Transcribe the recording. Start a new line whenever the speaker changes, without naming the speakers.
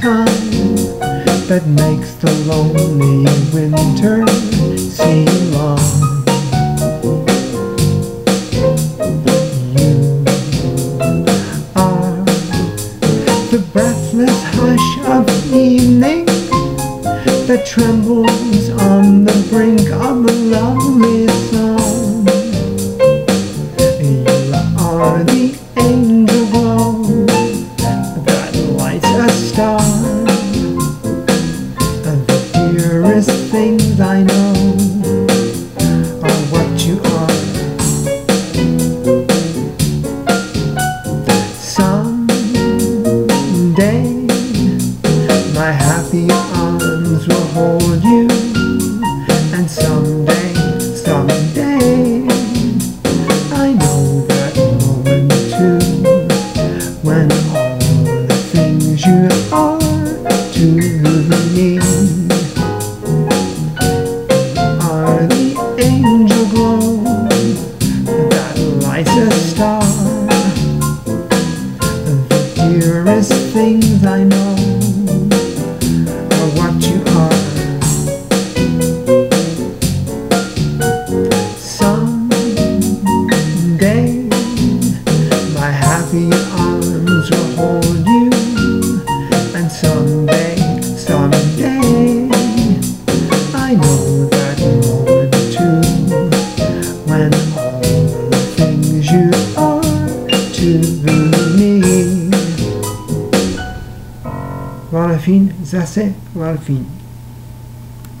time that makes the lonely winter seem long. You are the breathless hush of evening that trembles on the brink of the lovely I know are what you are. Someday, my happy arms will hold you, and someday, someday, I know that moment too, when all the things you are to dearest things I know are what you are. Someday, my happy arms will hold you, and someday, someday, I know that moment too, when all the things you are to me. Varfin, zase Varfin.